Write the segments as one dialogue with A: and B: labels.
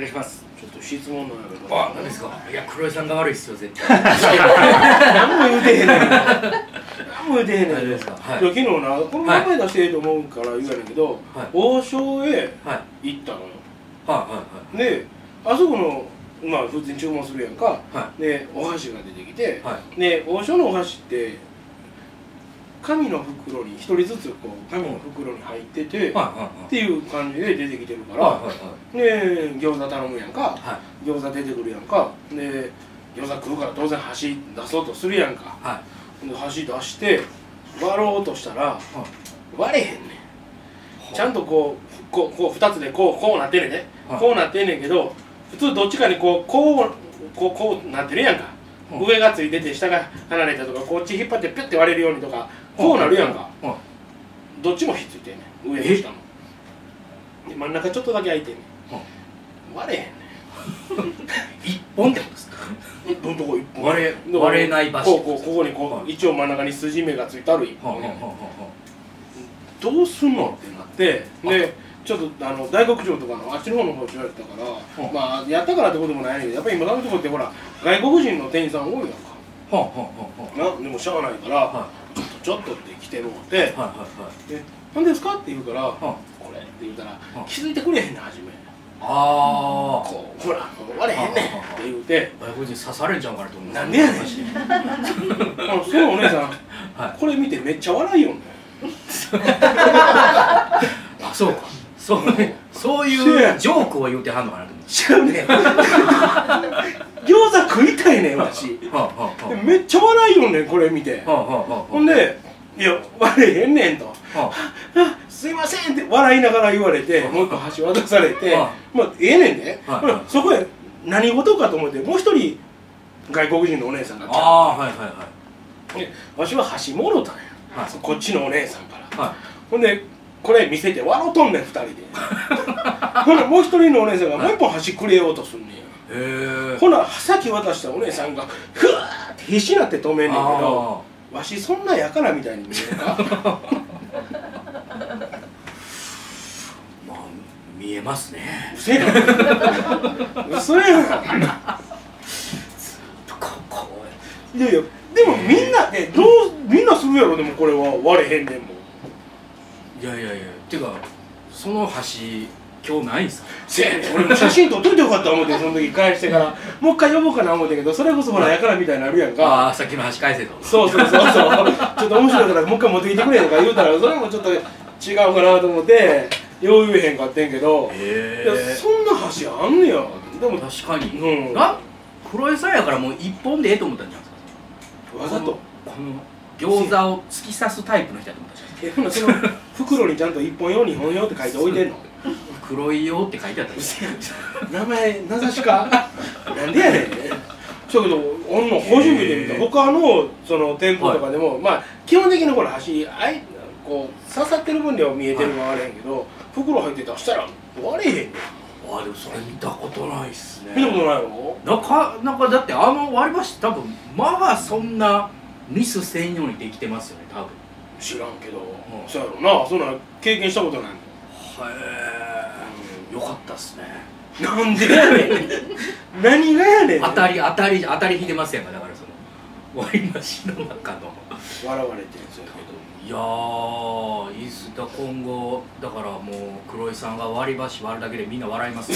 A: 願いします。
B: ちょっと質問なんやけど
A: あ何ですか？いや黒井さんが悪いっすよ絶対。
B: 何も言うてへんねん何も言うてへんねん
A: 大丈夫ですか？はい。
B: 昨日なこの名前出していいと思うから言うやねんけど、
A: はい。
B: 王将へ
A: はい
B: 行ったのよ。
A: はいはい
B: であそこのまあ普通に注文するやんか。
A: は
B: でお箸が出てきて、
A: はい。
B: で王将のお箸って紙の袋に一人ずつこう紙の袋に入ってて、っていう感じで出てきてるから、で餃子頼むやんか。
A: はい。
B: 餃子出てくるやんか。で餃子食うから当然箸出そうとするやんか。
A: はい。
B: で箸出して割ろうとしたら割れへんねん。ちゃんとこうこうこう2つでこうこうなってんねんね、
A: はい。
B: こうなってんねんけど普通どっちかにこうこうこうこうなってるやんか、
A: はい
B: 上がついてて下が離れたとかこっち引っ張ってピュッて割れるようにとかこうなるやんか、
A: はい
B: どっちもひっついてんねん。上と下もで真ん中ちょっとだけ開いてんねん。割れへんね
A: 一本ってことですか？
B: んどんとこ一本。
A: 割れ
B: で
A: 割れない箸
B: こうこうここにこう、
A: はい。
B: 一応真ん中に筋目がついてある一本、
A: はあはあは
B: どうすんのってなってでちょっとあの大黒城とかのあっちの方の方って言われてたから、
A: うん。
B: まあやったからってこともないねんけどやっぱり今のところってほら外国人の店員さん多いやんか。
A: あはあはあは
B: なでもしゃあないから、
A: あは
B: ちょっとって来てもって
A: いはいはいはい。
B: で「何ですか?」って言うから「
A: は
B: これ」って言うたら
A: うん
B: 気づいてくれへんねん初め
A: ああ
B: こうほら割れへんねんって言うて
A: 外国人刺されんちゃうかなと思う
B: なんでやねん あのそのお姉さん、
A: はい
B: これ見てめっちゃ笑いよん
A: あそうか。そうそういうジョークを言うてはんのかなと思って
B: 違うね食いたいねんわし。めっちゃ笑いよんねんこれ見て。ほんで「いや割れへんねん」と。
A: は「
B: あ。すいません」って笑いながら言われてもう一個箸渡されて
A: は
B: まあええねんでそこへ何事かと思ってもう一人外国人のお姉さんが来た。
A: ああはいはいはい。
B: でわしは箸もろたんや、
A: はい。
B: こっちのお姉さんから。
A: は
B: ほんでこれ見せて笑うとんねん二人で。ほんでもう一人のお姉さんがもう一本箸くれようとすんねんほなさっき渡したお姉さんがふわーって必死になって止めんねんけど
A: あ
B: わしそんなやからみたいに見えるか
A: まあ見えますね。
B: 嘘やん。嘘やん。
A: ここ
B: いやいやでもみんなでどうみんなするやろでもこれは。割れへんねんも。ん
A: いやいやいやていうかその橋今日ないんすか？
B: せやねん。俺も写真撮っといてよかった思ってその時返してから。もう一回呼ぼうかな思ってんけどそれこそほらやからみたいになるやんか。
A: ああさっきの橋返せと。
B: そうそうそうそう。ちょっと面白いからもう一回持ってきてくれとか言うたら それもちょっと違うかなと思ってよう言えへんかってんけど。
A: へ
B: いやそんな橋あんねや。でも
A: 確かに、
B: うん。
A: な黒井さんやからもう一本でええと思ったんじゃないですか？
B: わざと。
A: この餃子を突き刺すタイプの人やと思ったじゃない
B: えほなその袋にちゃんと1本用2本用って書いて置いてんの？
A: 黒いよって書いてあった。じ
B: 嘘やん名前名指しか？なんでやねん。そうやけどあんの初めて見た他のその店舗とかでも、まあ基本的にほら端あいこう刺さってる分には見えてるかわからへんけど、袋入ってたらしたら割れへんねん。
A: あでもそれ見たことないっすね。
B: 見たことないの？
A: なかなかだってあの割り箸多分まあそんなミス専用にできてますよね多分。
B: 知らんけど、
A: ん。
B: そうやろな。そんな経験したことないもん。
A: へえよかったっすね。
B: なんでやねん。何がやねん。
A: 当たり当たり当たり引いてますやんかだからその割り箸の中の。
B: 笑われてんそうやけど。
A: いやーいいっす。だ今後だからもう黒井さんが割り箸割るだけでみんな笑います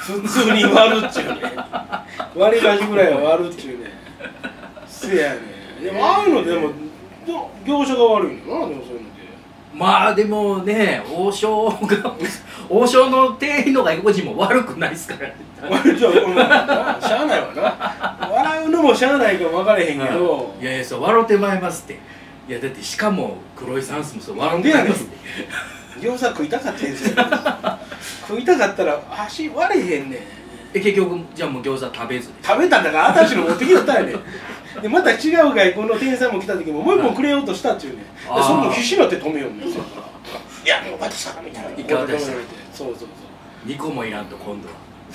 B: 普通に割るっちゅうね割り箸ぐらいは割るっちゅうねせやねん。でもああいうのでもど業者が悪いのなでもそういうので。
A: まあでもね王将が王将の店員の外国人も悪くないっすからね
B: じゃう。んしゃあないわな。笑うのもしゃあないかも分からへんけど。
A: いやいやそう笑うてまいりますって。いやだってしかも黒井さんっすもそう笑うてまいりますって。
B: 餃子食いたかったんですよ。食いたかったら足割れへんねん。
A: え結局じゃあもう餃子食べずで
B: 食べたんだから私の持ってきよったんやねんでまた違う外国の店員さんも来た時ももう一本くれようとしたっちゅうねそれも必死になって止めようねん。それからいやもう渡したみたいな。
A: 一回渡した？
B: 止められてそうそう。
A: 2個もいらんと今度は。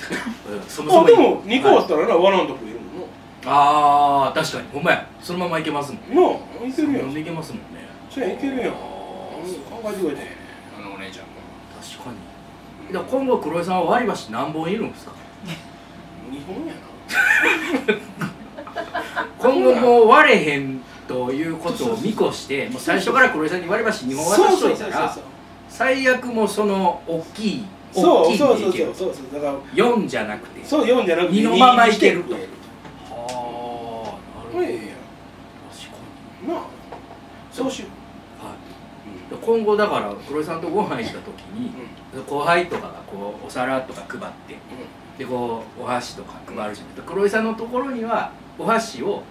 A: うんそ
B: そうあでも2個あ
A: はい
B: ったらなワランと食えるもん
A: あー確かに。ほんまや。そのままいけますもん
B: ななあいけるやん。
A: 飲んでいけますもんね。
B: それいけるやん。考えてくれて。あのお姉ちゃんも。
A: 確かに。
B: う
A: だから今後黒井さんは割り箸何本いるんですか？
B: 日本や
A: 今後もう割れへんということを見越してもう最初から黒井さんに割り箸2
B: な
A: 本渡しといたら最悪もうその大きい
B: そう
A: 大きい
B: そうそうそうそうそう。だから
A: 4じゃなくて
B: そう読んじゃなくて
A: 二のままいけると。はあなるほど。確か
B: んなあそうしよ
A: に、はい、今後だから黒井さんとご飯行った時に
B: う、うん。
A: 後輩とかがこうお皿とか配ってでこうお箸とか配るじゃない。ですか黒井さんのところにはお箸を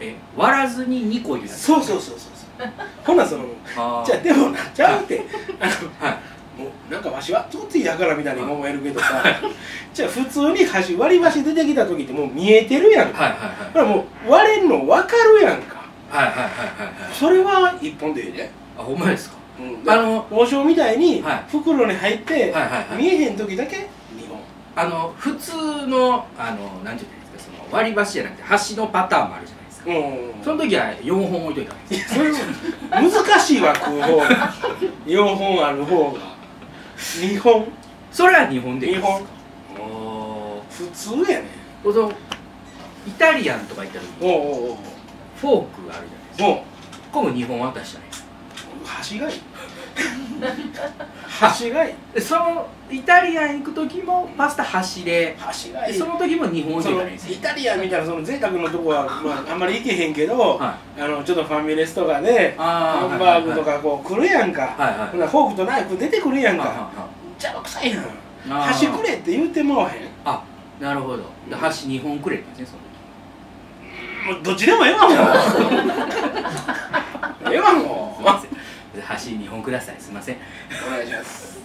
A: え割らずに2個入れた
B: そうそうそうそうそう。ほなそのじゃあでもなちゃうって。あの
A: はい
B: もうなんかわしはトツィやからみたいに思えるけどさ。じゃあ普通に箸割り箸出てきた時ってもう見えてるやんか。
A: はいはい
B: ほらもう割れんの分かるやんか。
A: はいはいはいはいはい。はい
B: それは一本でええね。
A: あほんまですか？
B: うん、
A: あの
B: 王将みたいに
A: はい。
B: 袋に入って、
A: はいはいはい。
B: 見えへん時だけ2本。
A: あの普通のあのなんていうんですかその割り箸じゃなくて箸のパターンもあるじゃない
B: うん。
A: その時は4本置いといたんです。
B: 難しいわ食う方が。4本ある方が。2本？
A: それは日本でいい
B: 2
A: です。
B: 本？
A: お
B: 普通やね。
A: ーそのイタリアンとか行った時にフォークあるじゃないですか。これも2本渡したらいいです
B: 箸がいい 箸がい。
A: そのイタリアン行く時もパスタ箸で。
B: 箸がい。い
A: でその時も2本置い
B: その
A: といいです。よ
B: イタリアンみたいなその贅沢のとこは、まあ、あんまり行けへんけど、
A: は
B: あのちょっとファミレスとかで
A: あー
B: ハンバーグとかこう来るやんか、
A: はいはい
B: ほなフォークとナイフ出てくるやんか。
A: ははは
B: じゃあ臭いやん
A: あー。
B: 箸くれって言うてもわへん。
A: あなるほど。で箸2本くれって言うんですねその時。
B: もうどっちでもええわもう。ええわもう。
A: すいませんで箸2本ください。すいません。
B: お願いします。